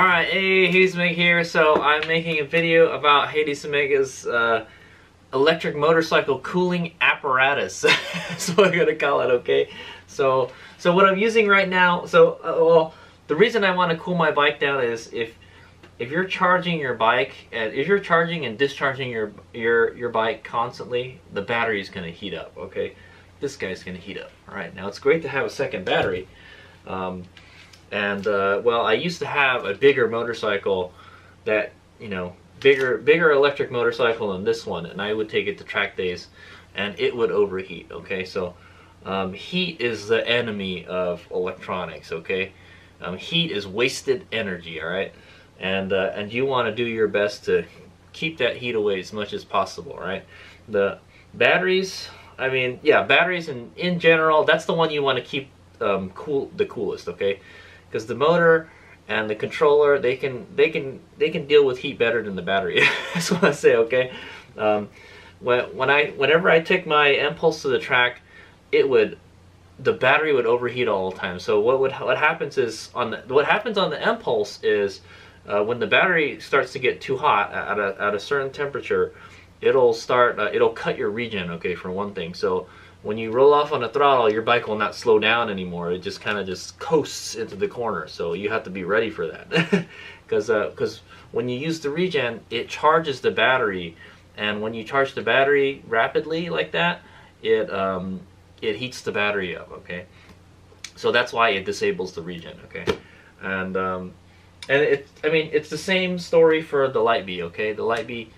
Alright, hey, Hades Omega here. So I'm making a video about Hades Omega's uh, electric motorcycle cooling apparatus. What I'm gonna call it, okay? So, so what I'm using right now, so, uh, well, the reason I want to cool my bike down is if if you're charging your bike, and if you're charging and discharging your your your bike constantly, the battery is gonna heat up, okay? This guy's gonna heat up. Alright, now it's great to have a second battery. Um, and uh, well, I used to have a bigger motorcycle that, you know, bigger bigger electric motorcycle than this one, and I would take it to track days, and it would overheat. Okay, so um, heat is the enemy of electronics. Okay, um, heat is wasted energy. All right, and uh, and you want to do your best to keep that heat away as much as possible. Right, the batteries. I mean, yeah, batteries in in general. That's the one you want to keep um, cool the coolest. Okay because the motor and the controller they can they can they can deal with heat better than the battery. That's what I say. Okay. Um, when when I whenever I take my Empulse to the track, it would the battery would overheat all the time. So what would what happens is on the, what happens on the Empulse is uh, when the battery starts to get too hot at a at a certain temperature, it'll start uh, it'll cut your regen. Okay, for one thing. So when you roll off on a throttle, your bike will not slow down anymore. It just kind of just coasts into the corner. So you have to be ready for that. Because because uh, when you use the regen, it charges the battery. And when you charge the battery rapidly like that, it, um, it heats the battery up, okay? So that's why it disables the regen, okay? And, um, and it, I mean, it's the same story for the Light Bee, okay? The Light Bee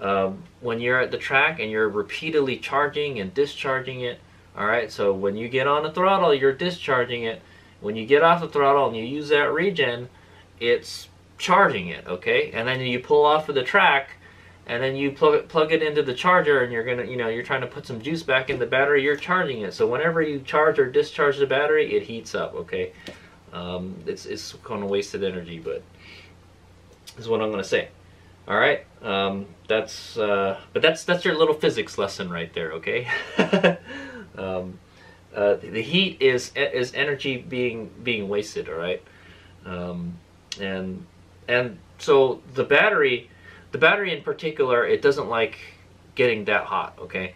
um, when you're at the track and you're repeatedly charging and discharging it, all right, so when you get on the throttle, you're discharging it. When you get off the throttle and you use that regen, it's charging it, okay? And then you pull off of the track and then you plug it, plug it into the charger and you're gonna, you know, you're trying to put some juice back in the battery, you're charging it. So whenever you charge or discharge the battery, it heats up, okay? Um, it's, it's kind of wasted energy, but is what I'm gonna say. All right, um, that's uh, but that's that's your little physics lesson right there. Okay, um, uh, the heat is is energy being being wasted. All right, um, and and so the battery, the battery in particular, it doesn't like getting that hot. Okay.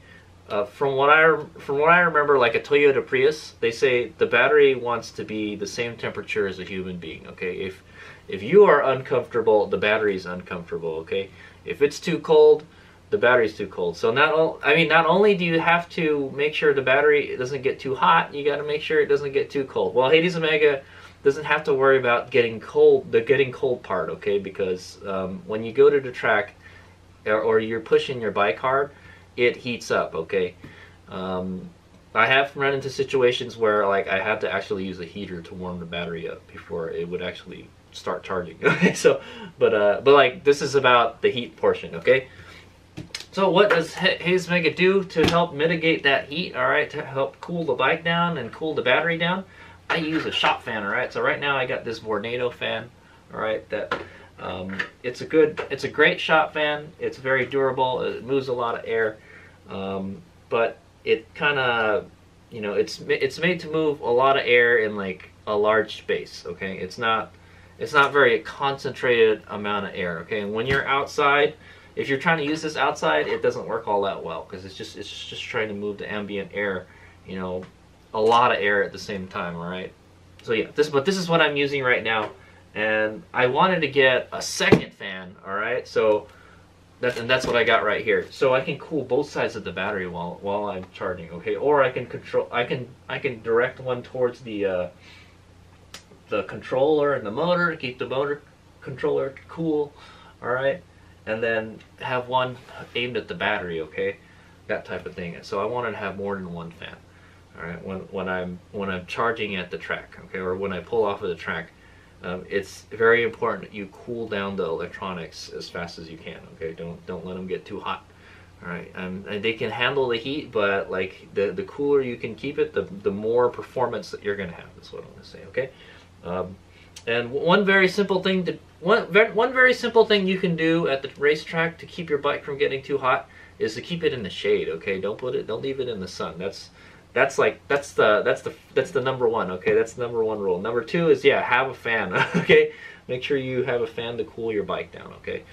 Uh, from what I from what I remember, like a Toyota Prius, they say the battery wants to be the same temperature as a human being. Okay, if if you are uncomfortable, the battery is uncomfortable, okay? If it's too cold, the battery's too cold. So not all, I mean not only do you have to make sure the battery doesn't get too hot, you got to make sure it doesn't get too cold. Well, Hades Omega doesn't have to worry about getting cold, the getting cold part, okay? Because um, when you go to the track or, or, you're pushing your bike hard, it heats up, okay? Um, I have run into situations where like I had to actually use a heater to warm the battery up before it would actually start charging. Okay, so, but uh, but like this is about the heat portion. Okay. So what does Hades Omega do to help mitigate that heat? All right, to help cool the bike down and cool the battery down. I use a shop fan. All right, so right now I got this Vornado fan. All right, that um, it's a good, it's a great shop fan. It's very durable. It moves a lot of air, um, but it kind of, you know, it's it's made to move a lot of air in like a large space. Okay, it's not it's not very concentrated amount of air, okay? And when you're outside, if you're trying to use this outside, it doesn't work all that well because it's just it's just trying to move the ambient air, you know, a lot of air at the same time, all right? So yeah, this but this is what I'm using right now, and I wanted to get a second fan, all right? So that and that's what I got right here. So I can cool both sides of the battery while while I'm charging, okay? Or I can control I can I can direct one towards the uh, the controller and the motor to keep the motor controller cool, all right, and then have one aimed at the battery, okay, that type of thing. So I wanted to have more than one fan, all right, when when I'm when I'm charging at the track, okay, or when I pull off of the track. Um, it's very important that you cool down the electronics as fast as you can. Okay, don't don't let them get too hot. All right, um, and they can handle the heat, but like the the cooler you can keep it, the the more performance that you're gonna have. That's what I'm gonna say. Okay, um, and one very simple thing to one one very simple thing you can do at the racetrack to keep your bike from getting too hot is to keep it in the shade. Okay, don't put it, don't leave it in the sun. That's that's like that's the that's the that's the number one. Okay, that's the number one rule. Number two is yeah, have a fan. okay, make sure you have a fan to cool your bike down. Okay.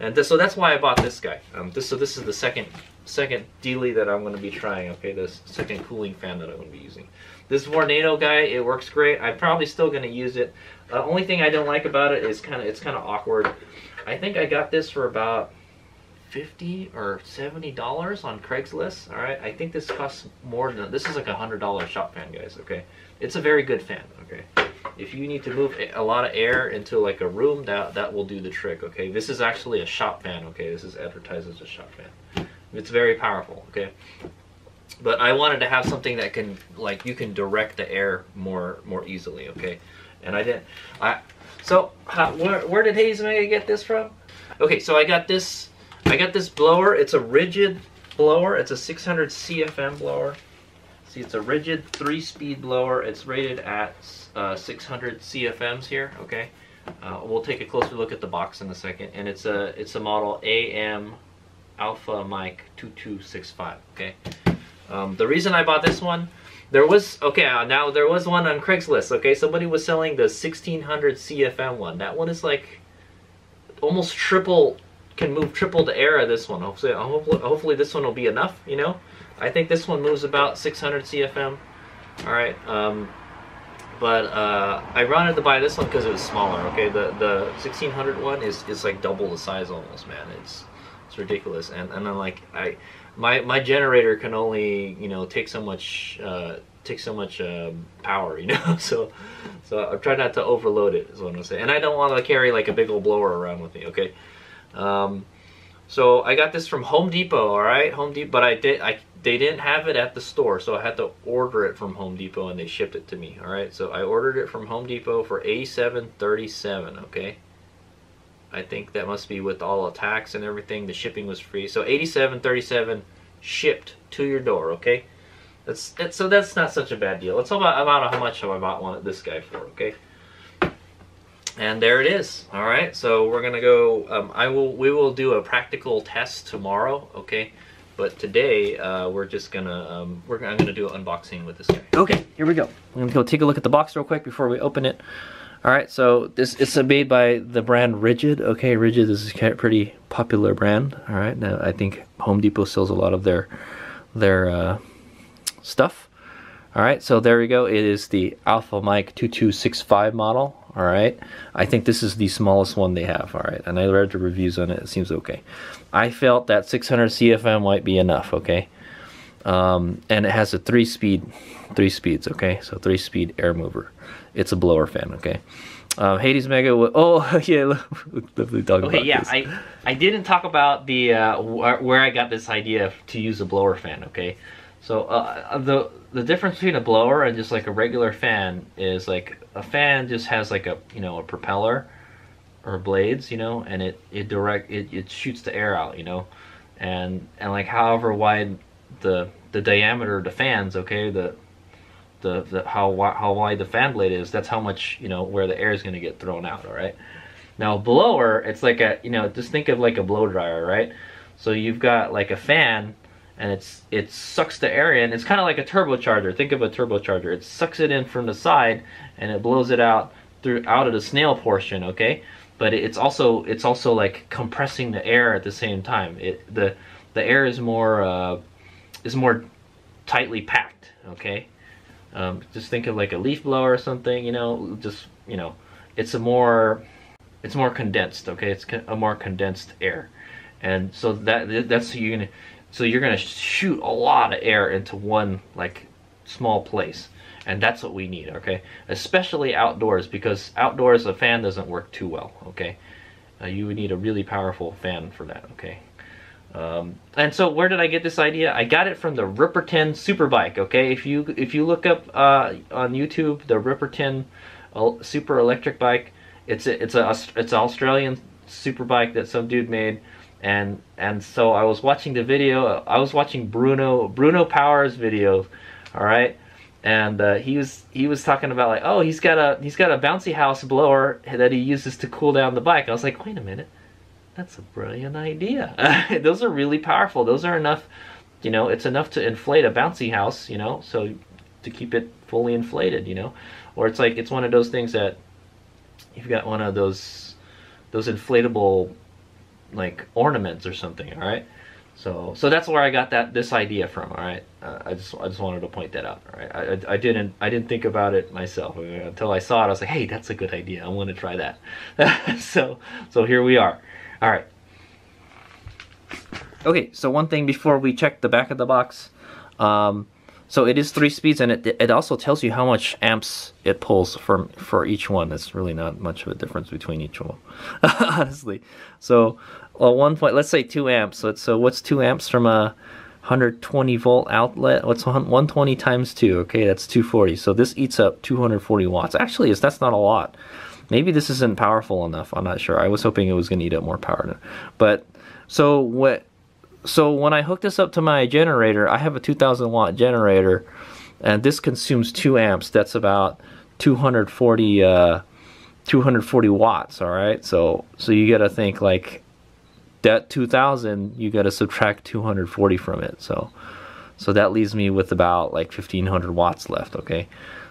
And so that's why I bought this guy. Um, this, so this is the second second dealie that I'm going to be trying. Okay, this second cooling fan that I'm going to be using. This Vornado guy, it works great. I'm probably still going to use it. The uh, only thing I don't like about it is kind of it's kind of awkward. I think I got this for about 50 or 70 dollars on Craigslist. All right, I think this costs more than this is like a hundred dollar shop fan, guys. Okay, it's a very good fan. Okay. If you need to move a lot of air into like a room, that, that will do the trick, okay? This is actually a shop fan, okay? This is advertised as a shop fan. It's very powerful, okay? But I wanted to have something that can, like, you can direct the air more more easily, okay? And I didn't, I, so, how, where, where did Omega get this from? Okay, so I got this, I got this blower. It's a Ridgid blower. It's a 600 CFM blower. See, it's a Ridgid three-speed blower. It's rated at uh, 600 CFMs here. Okay, uh, we'll take a closer look at the box in a second, and it's a it's a model AM Alpha Mic 2265. Okay, um, the reason I bought this one, there was okay uh, now there was one on Craigslist. Okay, somebody was selling the 1600 CFM one. That one is like almost triple can move triple the air of this one. Hopefully, hopefully, hopefully this one will be enough. You know. I think this one moves about 600 CFM. All right. Um, but uh, I wanted to buy this one because it was smaller. Okay, the the 1600 one is is like double the size almost, man. It's it's ridiculous. And and then like I my my generator can only you know take so much uh, take so much um, power, you know. so so I try not to overload it. Is what I'm gonna say. And I don't want to carry like a big old blower around with me. Okay. Um, so I got this from Home Depot, all right, Home Depot. But I did, I they didn't have it at the store, so I had to order it from Home Depot, and they shipped it to me. All right, so I ordered it from Home Depot for eighty-seven thirty-seven. Okay, I think that must be with all the tax and everything. The shipping was free, so eighty-seven thirty-seven shipped to your door. Okay, that's, that's so that's not such a bad deal. Let's talk about about how much I bought one this guy for. Okay. And there it is. All right, so we're gonna go. Um, I will. We will do a practical test tomorrow. Okay, but today uh, we're just gonna. Um, we're. I'm gonna do an unboxing with this guy. Okay, here we go. we're gonna go take a look at the box real quick before we open it. All right, so this it's made by the brand Ridgid Okay, Ridgid is a pretty popular brand. All right, now I think Home Depot sells a lot of their their uh, stuff. All right, so there we go. It is the Alpha Mic 2265 model all right I think this is the smallest one they have all right and I read the reviews on it it seems okay I felt that 600 CFM might be enough okay um, and it has a three speed three speeds okay so three speed air mover it's a blower fan okay um, Hades Omega. Oh yeah, lovely talk okay, yeah. This. I I didn't talk about the uh, wh where I got this idea to use a blower fan. Okay, so uh, the the difference between a blower and just like a regular fan is like a fan just has like a you know a propeller or blades, you know, and it it direct it, it shoots the air out, you know, and and like however wide the the diameter of the fans, okay, the the, the how how wide the fan blade is, that's how much you know where the air is going to get thrown out. All right. Now blower, it's like a you know just think of like a blow dryer, right? So you've got like a fan and it's it sucks the air in. It's kind of like a turbocharger. Think of a turbocharger. It sucks it in from the side and it blows it out through out of the snail portion. Okay, but it's also it's also like compressing the air at the same time. It the the air is more uh, is more tightly packed. Okay, um, just think of like a leaf blower or something. You know, just you know, it's a more it's more condensed. Okay, it's a more condensed air, and so that that's you're gonna so you're gonna shoot a lot of air into one like small place. And that's what we need, okay? Especially outdoors, because outdoors a fan doesn't work too well, okay? Uh, you would need a really powerful fan for that, okay? Um, and so where did I get this idea? I got it from the Ripperton Superbike, okay? If you if you look up uh, on YouTube the Ripperton uh, Super Electric Bike, it's a, it's a it's an Australian superbike that some dude made and and so I was watching the video. I was watching Bruno Bruno Powers video, all right, and uh, he was he was talking about like oh he's got a he's got a bouncy house blower that he uses to cool down the bike. I was like wait a minute, that's a brilliant idea. Those are really powerful. Those are enough, you know, it's enough to inflate a bouncy house, you know, so to keep it fully inflated, you know, or it's like it's one of those things that you've got one of those those inflatable like ornaments or something all right? So so that's where I got that this idea from all right? Uh, I just I just wanted to point that out all right? I, I, I, didn't I didn't think about it myself until I saw it I was like hey that's a good idea I want to try that. So so here we are all right. Okay so one thing before we check the back of the box um, so it is three speeds, and it, it also tells you how much amps it pulls for for each one. It's really not much of a difference between each one, honestly. So, well, one point, let's say two amps. So, so what's two amps from a 120 volt outlet? What's 120 times two? Okay, that's 240. So this eats up 240 watts. Actually, is that's not a lot. Maybe this isn't powerful enough. I'm not sure. I was hoping it was going to eat up more power. But so what so when I hook this up to my generator, I have a 2000 watt generator and this consumes 2 amps. That's about 240 uh, 240 watts, all right? So so you got to think like that 2000, you got to subtract 240 from it. So so that leaves me with about like 1500 watts left, okay?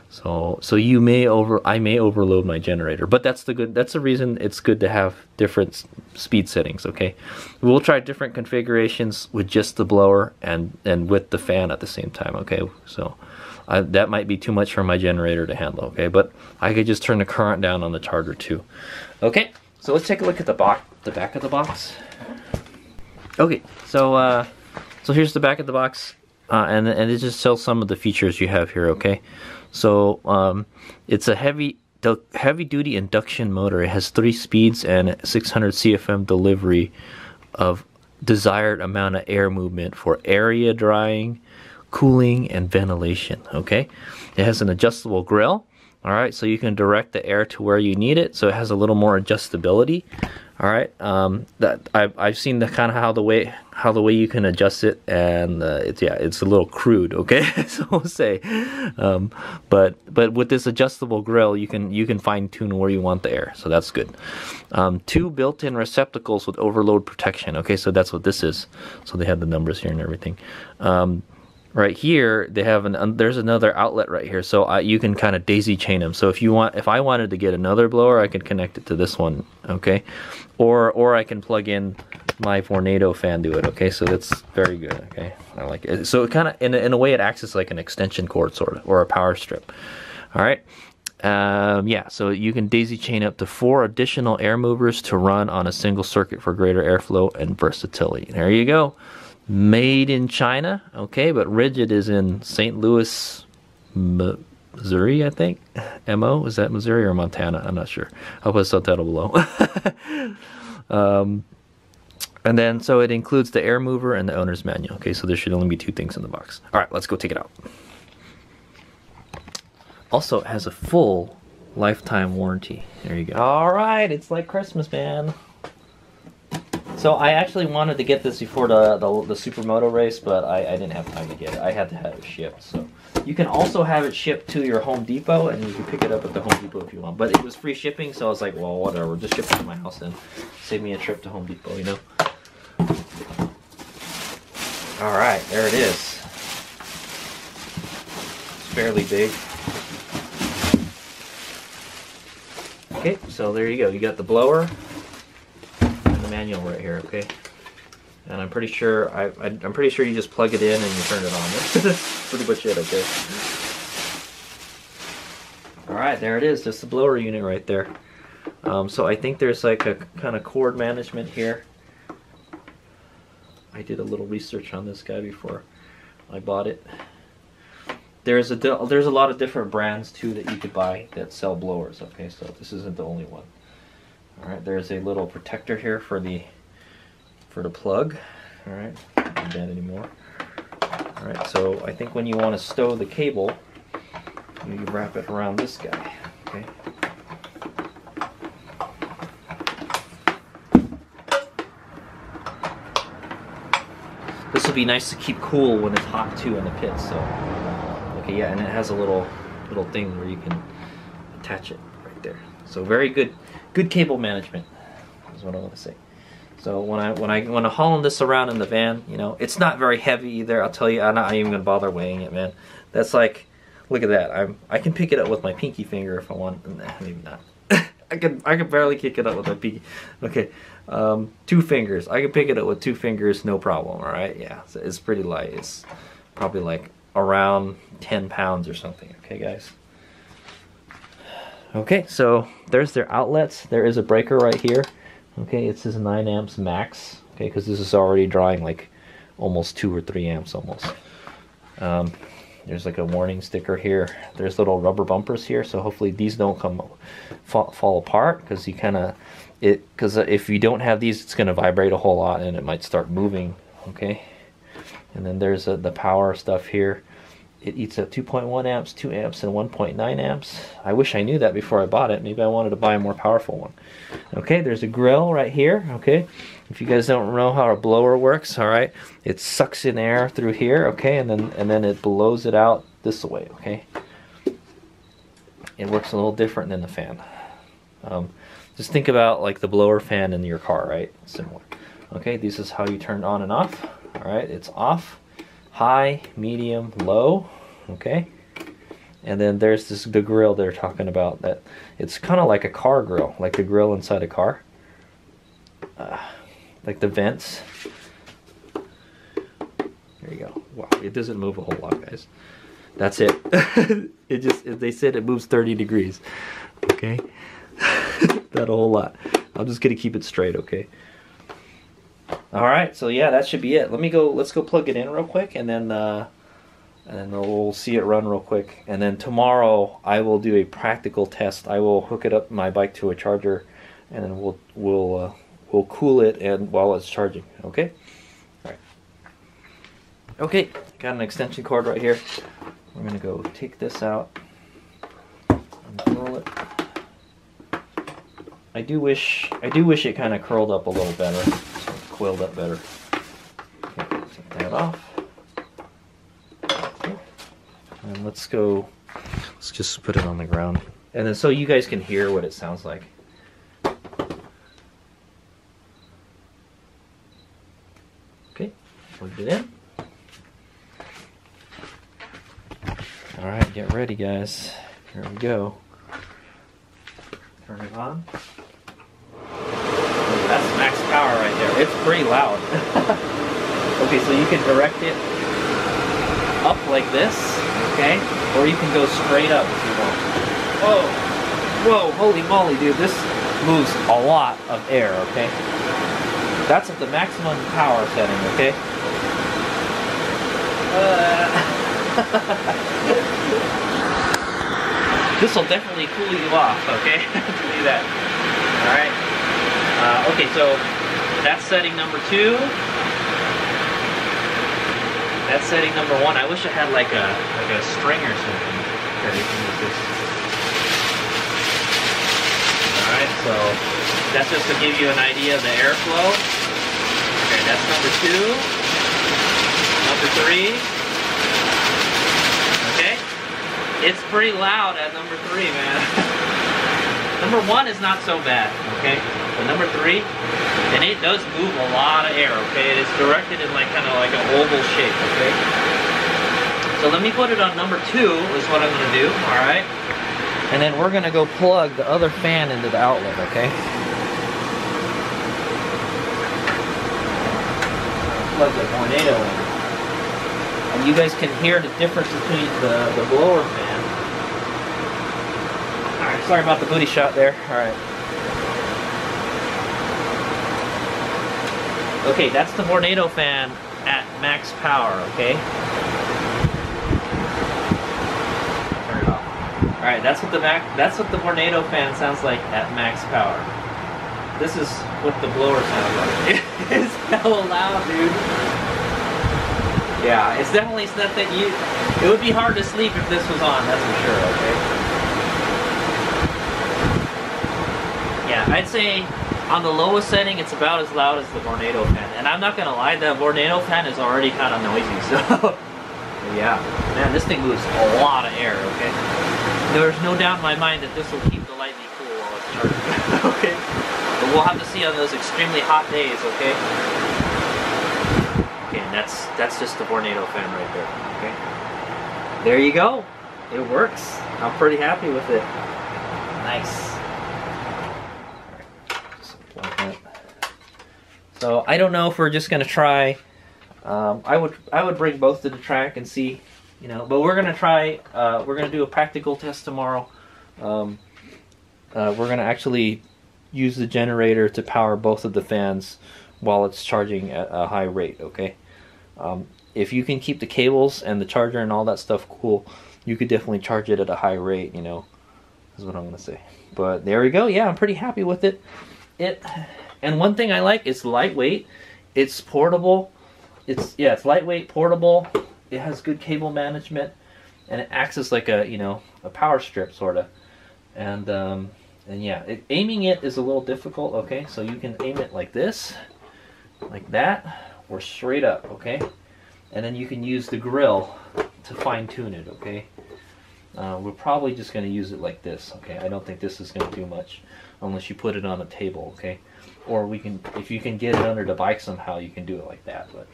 So so you may over I may overload my generator, but that's the good that's the reason it's good to have different speed settings. Okay, we'll try different configurations with just the blower and and with the fan at the same time. Okay, so I, that might be too much for my generator to handle. Okay, but I could just turn the current down on the charger too. Okay, so let's take a look at the box the back of the box. Okay, so uh, so here's the back of the box, uh, and and it just tells some of the features you have here. Okay. So um, it's a heavy heavy duty induction motor. It has three speeds and 600 CFM delivery of desired amount of air movement for area drying, cooling, and ventilation. Okay, it has an adjustable grill. All right, so you can direct the air to where you need it. So it has a little more adjustability. All right, um, that I've, I've seen the kind of how the way how the way you can adjust it, and uh, it's yeah, it's a little crude. Okay, so we'll say, um, but but with this adjustable grill, you can you can fine tune where you want the air, so that's good. Um, two built-in receptacles with overload protection. Okay, so that's what this is. So they have the numbers here and everything. Um, right here they have an um, there's another outlet right here. So uh, you can kind of daisy chain them. So if you want if I wanted to get another blower I could connect it to this one okay? Or or I can plug in my Vornado fan to it okay? So that's very good okay? I like it. So it kind of in, in a way it acts as like an extension cord sort of or a power strip all right? Um, yeah, so you can daisy chain up to four additional air movers to run on a single circuit for greater airflow and versatility. There you go made in China, okay, but Ridgid is in St. Louis, Missouri, I think. MO, is that Missouri or Montana? I'm not sure. I'll put a subtitle below. um, and then, so it includes the air mover and the owner's manual. Okay, so there should only be two things in the box. All right, let's go take it out. Also, it has a full lifetime warranty. There you go. All right, it's like Christmas, man. So I actually wanted to get this before the, the, the supermoto race, but I, I didn't have time to get it. I had to have it shipped. So you can also have it shipped to your Home Depot, and you can pick it up at the Home Depot if you want. But it was free shipping, so I was like, well, whatever. Just ship it to my house and save me a trip to Home Depot, you know? All right, there it is. It's fairly big. Okay, so there you go. You got the blower, the manual right here, okay? And I'm pretty sure I, I am pretty sure you just plug it in and you turn it on. That's pretty much it, okay? All right, there it is. Just the blower unit right there. Um, so I think there's like a kind of cord management here. I did a little research on this guy before I bought it. there's a there's a lot of different brands too that you could buy that sell blowers. Okay, so this isn't the only one. All right, there's a little protector here for the for the plug. All right, not that anymore. All right, so I think when you want to stow the cable, you wrap it around this guy. Okay. This will be nice to keep cool when it's hot too in the pit. So, okay, yeah, and it has a little little thing where you can attach it right there. So very good, good cable management is what I want to say. So when I when I when I'm hauling this around in the van, you know, it's not very heavy either. I'll tell you, I'm not even gonna bother weighing it, man. That's like, look at that. I'm I can pick it up with my pinky finger if I want. Nah, maybe not. I can I can barely kick it up with my pinky. Okay, um, two fingers. I can pick it up with two fingers, no problem. All right, yeah, so it's pretty light. It's probably like around 10 pounds or something. Okay, guys. Okay, so there's their outlets. There is a breaker right here. Okay, it says 9 amps max. Okay, because this is already drawing like almost 2 or 3 amps almost. Um, there's like a warning sticker here. There's little rubber bumpers here, so hopefully these don't come fall, fall apart because you kind of it because if you don't have these, it's going to vibrate a whole lot and it might start moving. Okay, and then there's a, the power stuff here. It eats up 2.1 amps, 2 amps, and 1.9 amps. I wish I knew that before I bought it. Maybe I wanted to buy a more powerful one. Okay, there's a grill right here. Okay, if you guys don't know how a blower works, all right, it sucks in air through here. Okay, and then and then it blows it out this way. Okay, it works a little different than the fan. Um, just think about like the blower fan in your car, right? Similar. Okay, this is how you turn on and off. All right, it's off, high, medium, low. Okay, and then there's this the grill they're talking about that it's kind of like a car grill, like the grill inside a car. Uh, like the vents. There you go. Wow, it doesn't move a whole lot, guys. That's it. it just, they said it moves 30 degrees. Okay? Not a whole lot. I'm just gonna keep it straight, okay? All right, so yeah, that should be it. Let me go, let's go plug it in real quick and then, uh, and then we'll see it run real quick. And then tomorrow I will do a practical test. I will hook it up my bike to a charger and then we'll, we'll, uh, we'll cool it and while it's charging, okay? All right. Okay, got an extension cord right here. We're gonna go take this out, unroll it. I do wish I do wish it kind of curled up a little better, coiled up better. Okay, take that off. And let's go. Let's just put it on the ground, and then so you guys can hear what it sounds like. Okay, plugged it in. All right, get ready, guys. Here we go. Turn it on. Max power right there. It's pretty loud. okay, so you can direct it up like this, okay? Or you can go straight up if you want. Whoa! Whoa, holy moly, dude. This moves a lot of air, okay? That's at the maximum power setting, okay? Uh, this will definitely cool you off, okay? do that. Alright. Uh, okay, so that's setting number two. That's setting number one. I wish I had like a like a string or something that you can this. Alright, so that's just to give you an idea of the airflow. Okay, that's number two. Number three. Okay. It's pretty loud at number three, man. number one is not so bad, okay? Number three, and it does move a lot of air, okay? It's directed in like kind of like an oval shape, okay? So let me put it on number two is what I'm gonna do, all right? And then we're gonna go plug the other fan into the outlet, okay? Plug the Vornado in. And you guys can hear the difference between the, the blower fan. Alright, sorry about the booty shot there. Alright. Okay, that's the Vornado fan at max power, okay? Turn it off. Alright, that's what the Mac that's what the Vornado fan sounds like at max power. This is what the blower sounds like. it's so loud, dude. Yeah, it's definitely stuff that you it would be hard to sleep if this was on, that's for sure, okay? Yeah, I'd say on the lowest setting, it's about as loud as the Vornado fan. And I'm not gonna lie, the Vornado fan is already kind of noisy, so... yeah, man, this thing moves a lot of air, okay? There's no doubt in my mind that this will keep the Lightning cool while it's charging, okay? But we'll have to see on those extremely hot days, okay? Okay, and that's, that's just the Vornado fan right there, okay? There you go. It works. I'm pretty happy with it. Nice. So I don't know if we're just gonna try. Um, I would I would bring both to the track and see, you know. But we're gonna try. Uh, we're gonna do a practical test tomorrow. Um, uh, we're gonna actually use the generator to power both of the fans while it's charging at a high rate. Okay. Um, if you can keep the cables and the charger and all that stuff cool, you could definitely charge it at a high rate. You know, is what I'm gonna say. But there we go. Yeah, I'm pretty happy with it. It and one thing I like, it's lightweight, it's portable, it's yeah, it's lightweight, portable, it has good cable management, and it acts as like a you know a power strip sort of, and um, and yeah, it, aiming it is a little difficult. Okay, so you can aim it like this, like that, or straight up. Okay, and then you can use the grill to fine tune it. Okay. Uh, we're probably just going to use it like this, okay? I don't think this is going to do much unless you put it on a table, okay? or we can if you can get it under the bike somehow you can do it like that but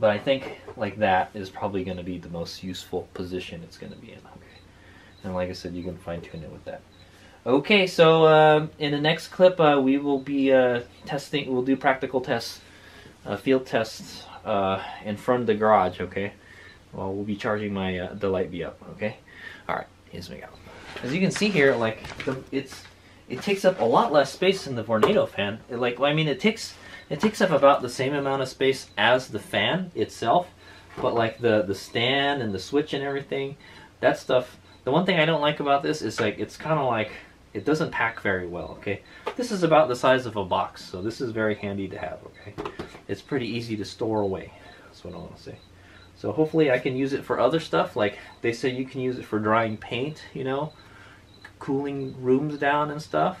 but I think like that is probably going to be the most useful position it's going to be in okay and like I said you can fine tune it with that okay so uh, in the next clip uh, we will be uh, testing we'll do practical tests uh, field tests uh, in front of the garage okay well we'll be charging my uh, the Light Bee up okay all right here's me go as you can see here like the, it's it takes up a lot less space than the Vornado fan. It, like, I mean, it takes it takes up about the same amount of space as the fan itself, but like the the stand and the switch and everything, that stuff. The one thing I don't like about this is like it's kind of like it doesn't pack very well. Okay, this is about the size of a box, so this is very handy to have. Okay, it's pretty easy to store away. That's what I want to say. So hopefully I can use it for other stuff. Like they say you can use it for drying paint. You know cooling rooms down and stuff.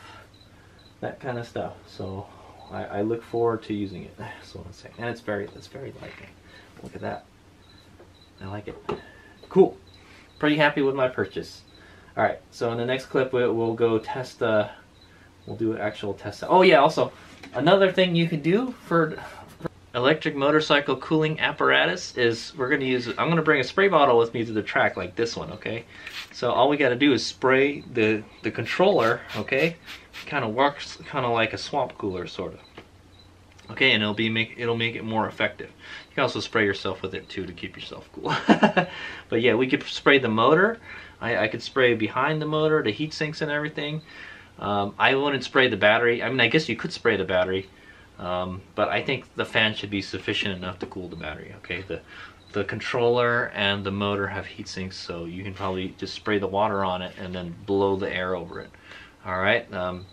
That kind of stuff. So I, I look forward to using it. What I'm saying. And it's very, it's very light. Look at that. I like it. Cool. Pretty happy with my purchase. Alright, so in the next clip we'll go test, uh, we'll do an actual test. Oh yeah, also, another thing you can do for electric motorcycle cooling apparatus is we're going to use, I'm going to bring a spray bottle with me to the track like this one, okay? So all we got to do is spray the, the controller, okay? Kind of works kind of like a swamp cooler, sort of. Okay, and it'll be make it'll make it more effective. You can also spray yourself with it too to keep yourself cool. but yeah, we could spray the motor. I, I could spray behind the motor, the heat sinks and everything. Um, I wouldn't spray the battery. I mean, I guess you could spray the battery. Um, but I think the fan should be sufficient enough to cool the battery, okay? The, the controller and the motor have heat sinks, so you can probably just spray the water on it and then blow the air over it. All right, um,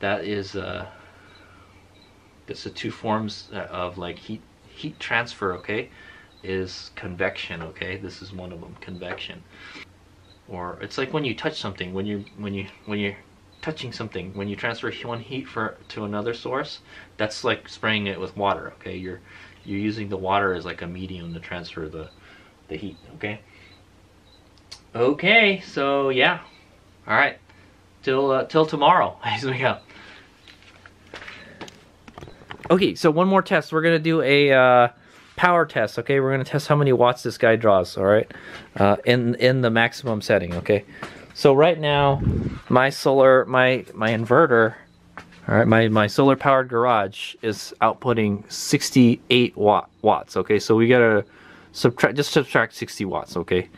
that is uh, that's the two forms of like heat heat transfer. Okay, is convection. Okay, this is one of them, convection. Or it's like when you touch something, when you when you when you touching something, when you transfer one heat for to another source, that's like spraying it with water, okay? You're you're using the water as like a medium to transfer the the heat, okay? Okay, so yeah. All right. Till uh, till tomorrow. As we go. Okay, so one more test. We're gonna do a uh, power test. Okay, we're gonna test how many watts this guy draws. All right, uh, in in the maximum setting. Okay. So right now, my solar, my my inverter, all right, my my solar powered garage is outputting 68 watt watts. Okay, so we gotta subtract, just subtract 60 watts. Okay,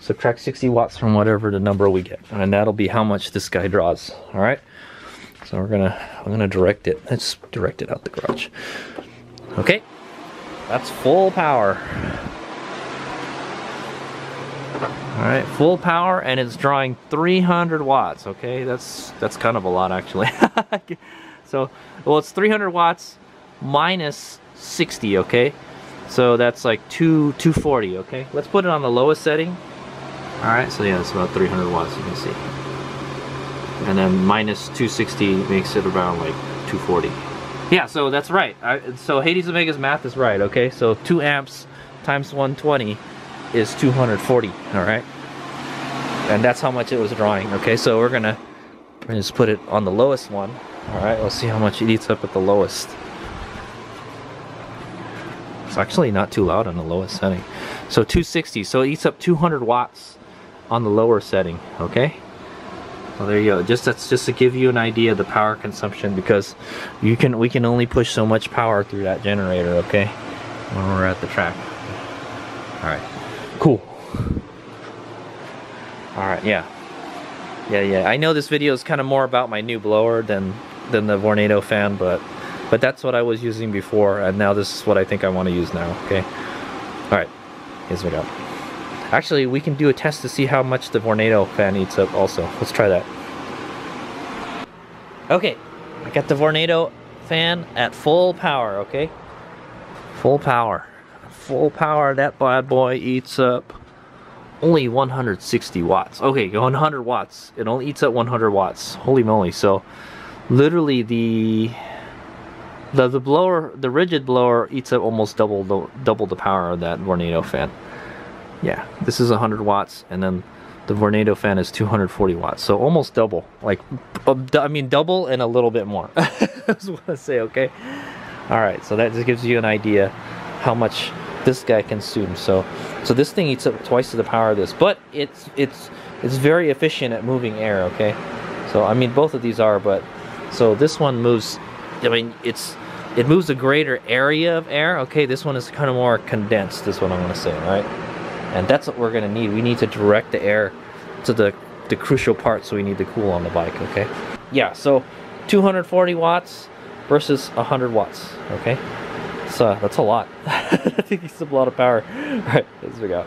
subtract 60 watts from whatever the number we get, and that'll be how much this guy draws. All right. So we're gonna, I'm gonna direct it. Let's direct it out the garage. Okay, that's full power. All right, full power, and it's drawing 300 watts. Okay, that's that's kind of a lot actually. so, well, it's 300 watts minus 60. Okay, so that's like two 240. Okay, let's put it on the lowest setting. All right, so yeah, it's about 300 watts. You can see, and then minus 260 makes it around like 240. Yeah, so that's right. I, so Hades Omega's math is right. Okay, so two amps times 120 is 240, all right? And that's how much it was drawing, okay? So we're gonna, just put it on the lowest one. All right, let's see how much it eats up at the lowest. It's actually not too loud on the lowest setting. So 260, so it eats up 200 watts on the lower setting, okay? So there you go. Just that's just to give you an idea of the power consumption because you can we can only push so much power through that generator, okay? When we're at the track. All right. Cool. Alright, yeah. Yeah, yeah. I know this video is kind of more about my new blower than than the Vornado fan, but but that's what I was using before, and now this is what I think I want to use now, okay? Alright, here's what we got. Actually, we can do a test to see how much the Vornado fan eats up also. Let's try that. Okay, I got the Vornado fan at full power, okay? Full power full power, that bad boy eats up only 160 watts. Okay, 100 watts. It only eats up 100 watts. Holy moly. So literally the the the blower, the Ridgid blower eats up almost double the double the power of that Vornado fan. Yeah, this is 100 watts and then the Vornado fan is 240 watts. So almost double. Like I mean double and a little bit more. That's what I say, okay? All right, so that just gives you an idea how much this guy consumes. So, so this thing eats up twice the power of this, but it's it's it's very efficient at moving air. Okay, so I mean both of these are, but so this one moves. I mean it's it moves a greater area of air. Okay, this one is kind of more condensed. Is what I'm gonna say, right? And that's what we're gonna need. We need to direct the air to the the crucial part, so we need to cool on the bike. Okay, yeah. So 240 watts versus 100 watts. Okay. That's, uh, that's a lot. I think he's a lot of power. All right, let's figure out.